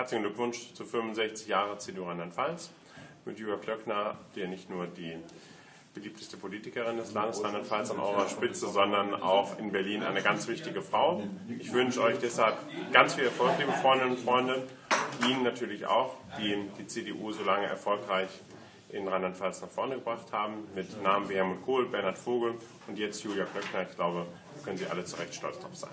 Herzlichen Glückwunsch zu 65 Jahre CDU Rheinland-Pfalz mit Jürgen Klöckner, der nicht nur die beliebteste Politikerin des Landes Rheinland-Pfalz an eurer Spitze, sondern auch in Berlin eine ganz wichtige Frau. Ich wünsche euch deshalb ganz viel Erfolg, liebe Freundinnen und Freunde. Ihnen natürlich auch, die die CDU so lange erfolgreich in Rheinland-Pfalz nach vorne gebracht haben, mit Namen wie Helmut Kohl, Bernhard Vogel und jetzt Julia Klöckner. Ich glaube, da können Sie alle zu Recht stolz drauf sein.